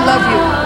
I love you.